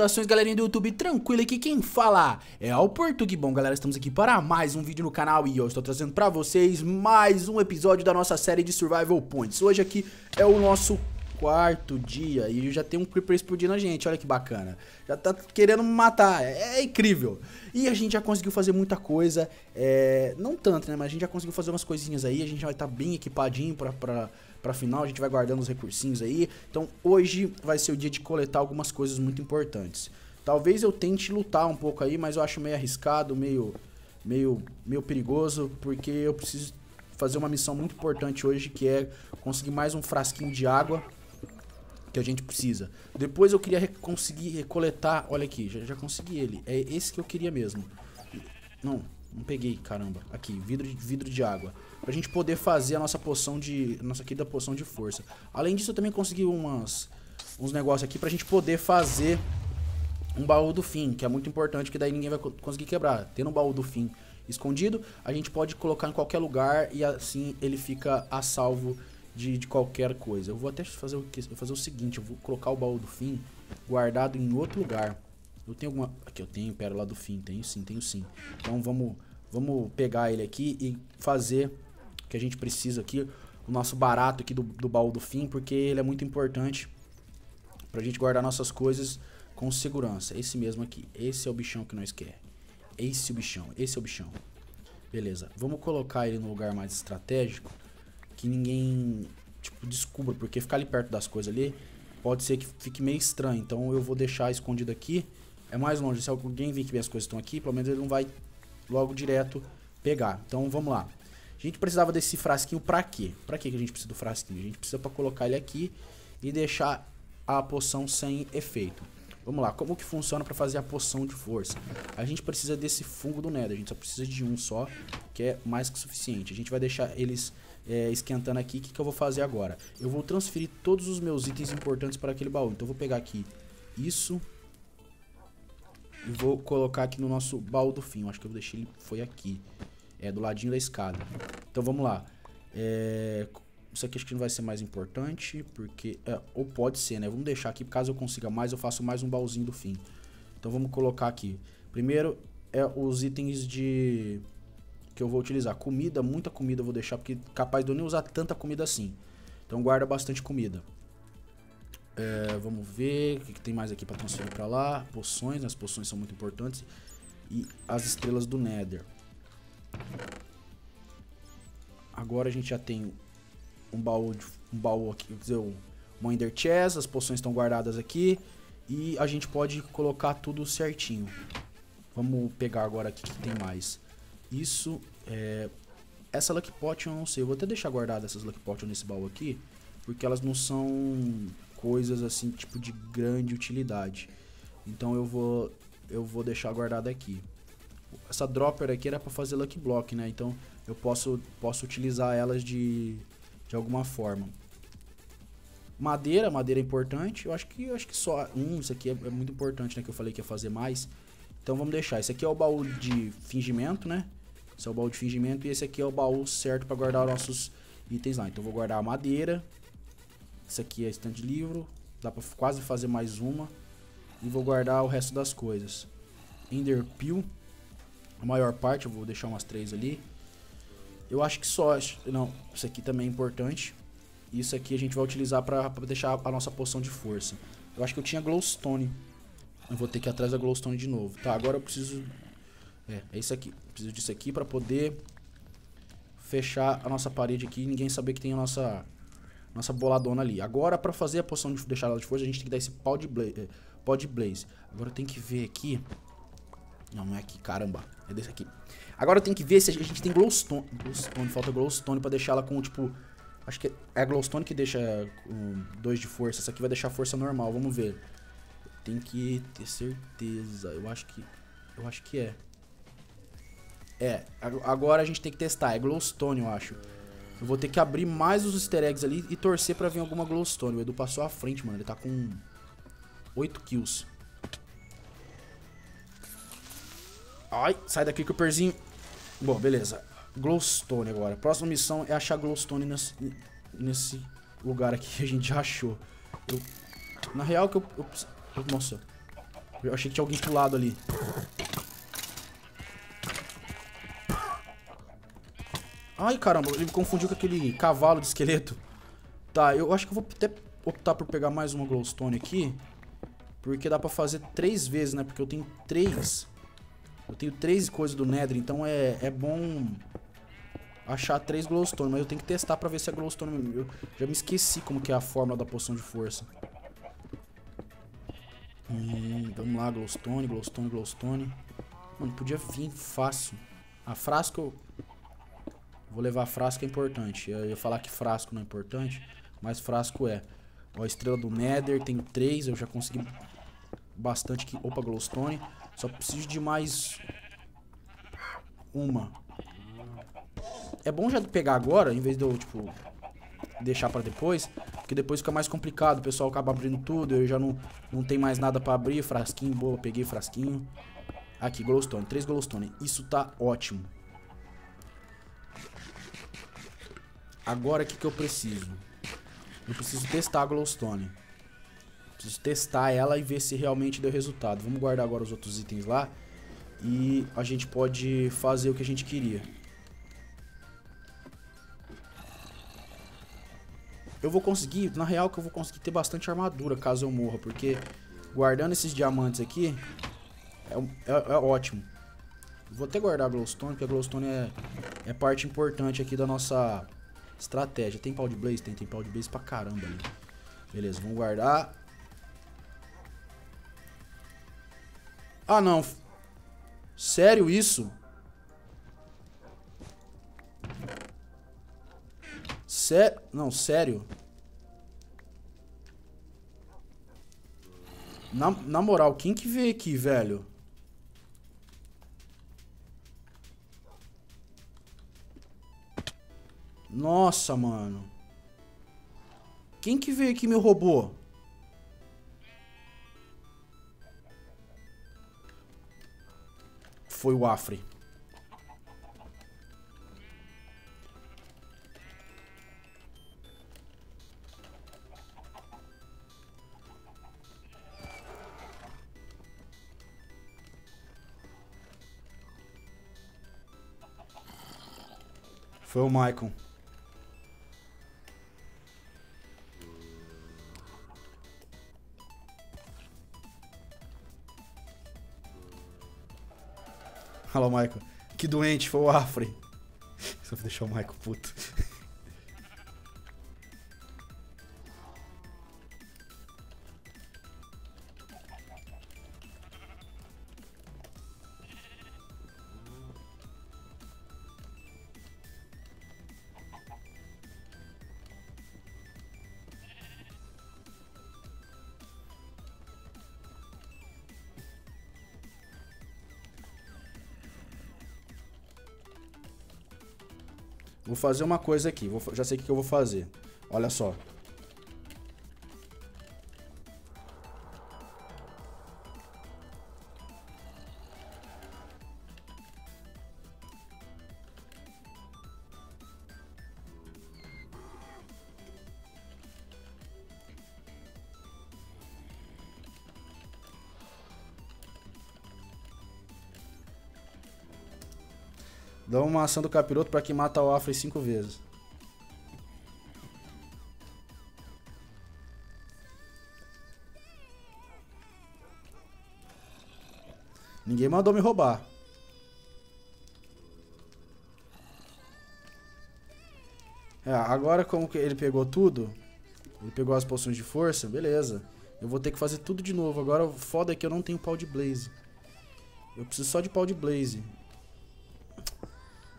Saudações galerinha do YouTube, tranquilo aqui quem fala é o Portugue. Bom galera, estamos aqui para mais um vídeo no canal e eu estou trazendo para vocês mais um episódio da nossa série de Survival Points. Hoje aqui é o nosso quarto dia e já tem um Creeper explodindo a gente, olha que bacana. Já tá querendo me matar, é, é incrível. E a gente já conseguiu fazer muita coisa, é, não tanto né, mas a gente já conseguiu fazer umas coisinhas aí A gente vai estar tá bem equipadinho pra... pra final, a gente vai guardando os recursinhos aí. Então hoje vai ser o dia de coletar algumas coisas muito importantes. Talvez eu tente lutar um pouco aí, mas eu acho meio arriscado, meio, meio, meio perigoso, porque eu preciso fazer uma missão muito importante hoje, que é conseguir mais um frasquinho de água que a gente precisa. Depois eu queria conseguir recoletar, olha aqui, já, já consegui ele. É esse que eu queria mesmo. Não, não peguei, caramba. Aqui, vidro de, vidro de água. Pra gente poder fazer a nossa poção de... Nossa querida poção de força. Além disso, eu também consegui umas, uns negócios aqui pra gente poder fazer um baú do fim, que é muito importante, que daí ninguém vai conseguir quebrar. Tendo um baú do fim escondido, a gente pode colocar em qualquer lugar e assim ele fica a salvo de, de qualquer coisa. Eu vou até fazer o, fazer o seguinte, eu vou colocar o baú do fim guardado em outro lugar. Eu tenho alguma... Aqui eu tenho pérola do fim, tenho sim, tenho sim. Então vamos, vamos pegar ele aqui e fazer o que a gente precisa aqui. O nosso barato aqui do, do baú do fim, porque ele é muito importante pra gente guardar nossas coisas com segurança. Esse mesmo aqui. Esse é o bichão que nós quer. Esse é o bichão, esse é o bichão. Beleza, vamos colocar ele no lugar mais estratégico. Que ninguém, tipo, descubra. Porque ficar ali perto das coisas ali pode ser que fique meio estranho. Então eu vou deixar escondido aqui é mais longe. Se alguém vir que minhas coisas estão aqui, pelo menos ele não vai logo direto pegar. Então vamos lá. A gente precisava desse frasquinho pra quê? Pra quê que a gente precisa do frasquinho? A gente precisa pra colocar ele aqui e deixar a poção sem efeito. Vamos lá, como que funciona para fazer a poção de força? A gente precisa desse fungo do Nether, a gente só precisa de um só, que é mais que suficiente. A gente vai deixar eles é, esquentando aqui. O que, que eu vou fazer agora? Eu vou transferir todos os meus itens importantes para aquele baú. Então eu vou pegar aqui isso, e vou colocar aqui no nosso baú do fim. Eu acho que eu deixei ele... Foi aqui. É, do ladinho da escada. Então, vamos lá. É... Isso aqui acho que não vai ser mais importante, porque... É, ou pode ser, né? Vamos deixar aqui, caso eu consiga mais, eu faço mais um baúzinho do fim. Então, vamos colocar aqui. Primeiro, é os itens de... Que eu vou utilizar. Comida, muita comida eu vou deixar, porque capaz de eu nem usar tanta comida assim. Então, guarda bastante comida. É, vamos ver o que, que, tem mais aqui para transferir para lá. Poções, né? as poções são muito importantes. E as estrelas do Nether. Agora a gente já tem um baú, de, um baú aqui, quer dizer, um Ender Chest, as poções estão guardadas aqui. E a gente pode colocar tudo certinho. Vamos pegar agora aqui que tem mais. Isso, é... Essa Lucky Potion eu não sei, eu vou até deixar guardada essas Lucky Potion nesse baú aqui. Porque elas não são coisas assim, tipo de grande utilidade. Então eu vou eu vou deixar guardado aqui. Essa dropper aqui era para fazer lucky block, né? Então eu posso posso utilizar elas de de alguma forma. Madeira, madeira é importante. Eu acho que eu acho que só um, isso aqui é, é muito importante, né, que eu falei que ia fazer mais. Então vamos deixar. Esse aqui é o baú de fingimento, né? Esse é o baú de fingimento e esse aqui é o baú certo para guardar nossos itens lá. Então vou guardar a madeira, isso aqui é estante de livro. Dá pra quase fazer mais uma. E vou guardar o resto das coisas. Ender Peel. A maior parte, eu vou deixar umas três ali. Eu acho que só... Não, isso aqui também é importante. Isso aqui a gente vai utilizar pra, pra deixar a nossa poção de força. Eu acho que eu tinha glowstone. Eu vou ter que ir atrás da glowstone de novo. Tá, agora eu preciso... É, é isso aqui. Preciso disso aqui pra poder fechar a nossa parede aqui e ninguém saber que tem a nossa nossa boladona ali. Agora, pra fazer a poção de deixar ela de força, a gente tem que dar esse pau de blaze. Eh, pau de blaze. Agora tem que ver aqui. Não, não é aqui, caramba. É desse aqui. Agora tem que ver se a gente tem glowstone. glowstone falta glowstone pra deixar ela com, tipo... Acho que é a glowstone que deixa com 2 de força. Essa aqui vai deixar força normal, vamos ver. Tem que ter certeza. Eu acho que... Eu acho que é. É, agora a gente tem que testar. É glowstone, eu acho. Eu vou ter que abrir mais os easter eggs ali e torcer pra vir alguma glowstone. O Edu passou à frente, mano. Ele tá com 8 kills. Ai, sai daqui, Cooperzinho. Bom, beleza. Glowstone agora. Próxima missão é achar glowstone nesse, nesse lugar aqui que a gente já achou. Eu, na real que eu, eu. Nossa. Eu achei que tinha alguém pro lado ali. Ai, caramba, ele me confundiu com aquele cavalo de esqueleto. Tá, eu acho que eu vou até optar por pegar mais uma glowstone aqui. Porque dá pra fazer três vezes, né? Porque eu tenho três. Eu tenho três coisas do Nether, então é, é bom achar três glowstone. Mas eu tenho que testar pra ver se é glowstone. Eu já me esqueci como que é a fórmula da poção de força. Hum, vamos lá, glowstone, glowstone, glowstone. Mano, podia vir fácil. A frasco... Vou levar frasco é importante. Eu ia falar que frasco não é importante, mas frasco é. Ó, estrela do Nether, tem três, eu já consegui bastante aqui. Opa, glowstone. Só preciso de mais uma. É bom já pegar agora, em vez de eu, tipo, deixar pra depois. Porque depois fica mais complicado, o pessoal acaba abrindo tudo, eu já não, não tem mais nada pra abrir. Frasquinho, boa, peguei frasquinho. Aqui, glowstone, três glowstone. Isso tá ótimo. Agora, o que, que eu preciso? Eu preciso testar a glowstone. Preciso testar ela e ver se realmente deu resultado. Vamos guardar agora os outros itens lá. E a gente pode fazer o que a gente queria. Eu vou conseguir, na real que eu vou conseguir ter bastante armadura caso eu morra. Porque guardando esses diamantes aqui é, é, é ótimo. Vou até guardar a glowstone, porque a glowstone é, é parte importante aqui da nossa estratégia. Tem pau de blaze? Tem, tem pau de blaze pra caramba ali. Beleza, vamos guardar. Ah, não. Sério isso? Sé... Não, sério. Na, na moral, quem que veio aqui, velho? Nossa, mano. Quem que veio aqui me roubou? foi o Afre. Foi o Michael. Olha lá Michael. Que doente, foi o Afre. Só vou deixar o Michael puto. Vou fazer uma coisa aqui. Vou, já sei o que eu vou fazer. Olha só. Dá uma ação do capiroto pra que mata o Afro cinco vezes. Ninguém mandou me roubar. É, agora como que ele pegou tudo, ele pegou as poções de força, beleza. Eu vou ter que fazer tudo de novo. Agora o foda é que eu não tenho pau de blaze. Eu preciso só de pau de blaze.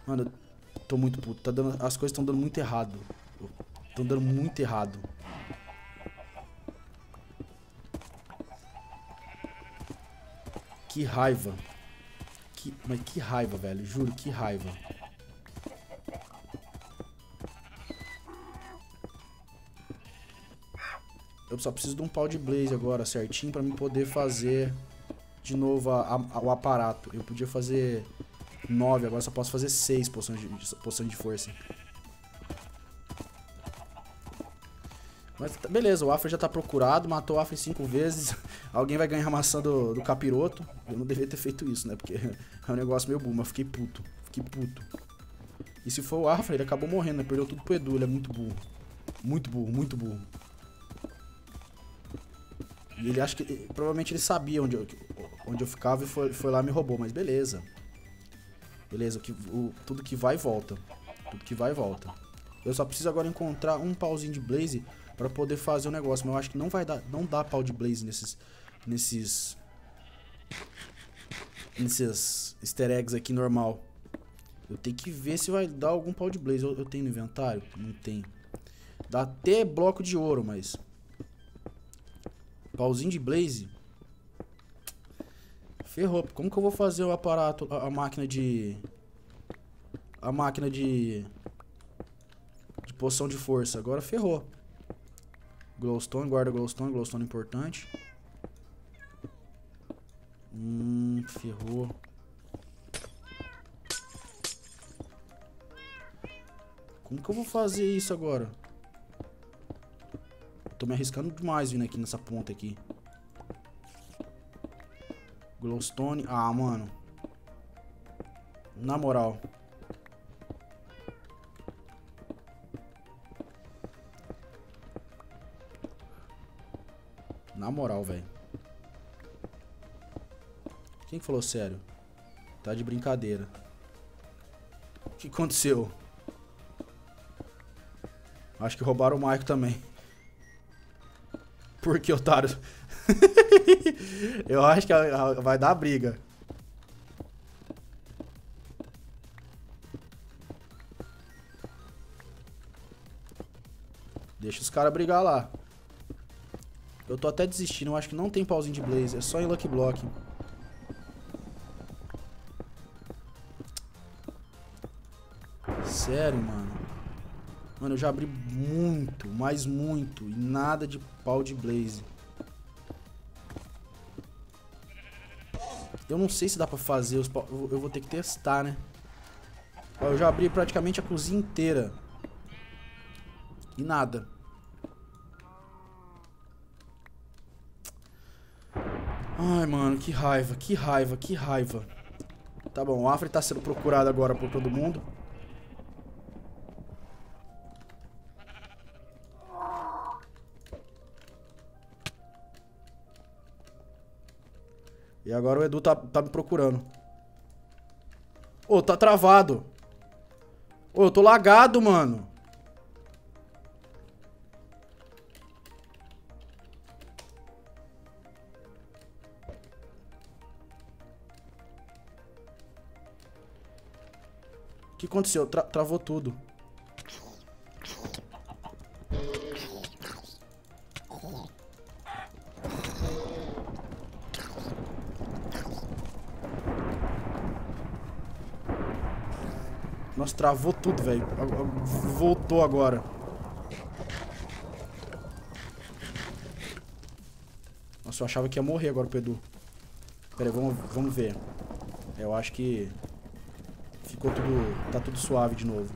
Mano, eu tô muito puto. Tá dando, as coisas estão dando muito errado. Estão dando muito errado. Que raiva. Que, mas que raiva, velho. Juro, que raiva. Eu só preciso de um pau de blaze agora certinho pra mim poder fazer de novo a, a, o aparato. Eu podia fazer 9, agora só posso fazer 6 poções de, poções de força. Mas beleza, o Afra já tá procurado, matou o Afra cinco vezes. Alguém vai ganhar a maçã do, do capiroto. Eu não devia ter feito isso, né? Porque é um negócio meio boom, mas fiquei puto. Fiquei puto. E se for o Afra, ele acabou morrendo, né? Perdeu tudo pro Edu, ele é muito burro. Muito burro, muito burro. E ele acha que. Provavelmente ele sabia onde eu, onde eu ficava e foi, foi lá e me roubou, mas beleza. Beleza, o que, o, tudo que vai volta. Tudo que vai volta. Eu só preciso agora encontrar um pauzinho de Blaze pra poder fazer o negócio. Mas eu acho que não vai dar. Não dá pau de Blaze nesses. Nesses. Nesses easter eggs aqui normal. Eu tenho que ver se vai dar algum pau de Blaze. Eu, eu tenho no inventário? Não tem. Dá até bloco de ouro, mas. Pauzinho de Blaze. Ferrou. Como que eu vou fazer o aparato, a, a máquina de... A máquina de... De poção de força. Agora ferrou. Glowstone, guarda glowstone. Glowstone importante. Hum, ferrou. Como que eu vou fazer isso agora? Tô me arriscando demais vindo aqui nessa ponta aqui. Glowstone. Ah, mano. Na moral. Na moral, velho. Quem que falou sério? Tá de brincadeira. O que aconteceu? Acho que roubaram o Mike também. Por que, otário? Eu acho que vai dar briga. Deixa os caras brigar lá. Eu tô até desistindo, eu acho que não tem pauzinho de Blaze, é só em Lucky Block. Sério, mano. Mano, eu já abri muito, mas muito, e nada de pau de Blaze. Eu não sei se dá pra fazer os. Eu vou ter que testar, né? Eu já abri praticamente a cozinha inteira. E nada. Ai, mano, que raiva, que raiva, que raiva. Tá bom, o Afri tá sendo procurado agora por todo mundo. E agora o Edu tá, tá me procurando. Ô, oh, tá travado. Ô, oh, eu tô lagado, mano. O que aconteceu? Tra travou tudo. Travou tudo, velho. Voltou agora. Nossa, eu achava que ia morrer agora o Pedro. Pera aí, vamos, vamos ver. Eu acho que... Ficou tudo... Tá tudo suave de novo.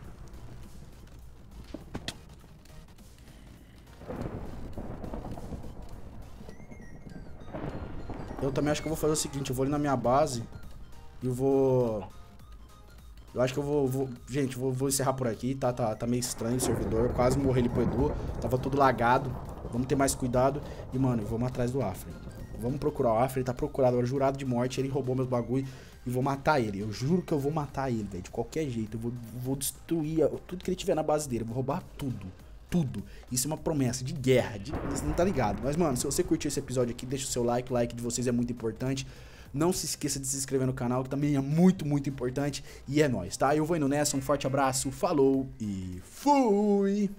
Eu também acho que eu vou fazer o seguinte. Eu vou ali na minha base. E vou... Eu acho que eu vou... vou gente, vou, vou, encerrar por aqui, tá? Tá, tá meio estranho o servidor. Quase morri ali pro Edu. Tava tudo lagado. Vamos ter mais cuidado. E, mano, vamos atrás do Afra. Vamos procurar o Afra. Ele tá procurado agora, jurado de morte. Ele roubou meus bagulho e vou matar ele. Eu juro que eu vou matar ele, velho. De qualquer jeito. Eu vou, vou destruir tudo que ele tiver na base dele. Eu vou roubar tudo. Tudo. Isso é uma promessa de guerra. De, você não tá ligado. Mas, mano, se você curtiu esse episódio aqui, deixa o seu like. O like de vocês é muito importante. Não se esqueça de se inscrever no canal, que também é muito, muito importante. E é nóis, tá? Eu vou indo nessa, um forte abraço, falou e fui!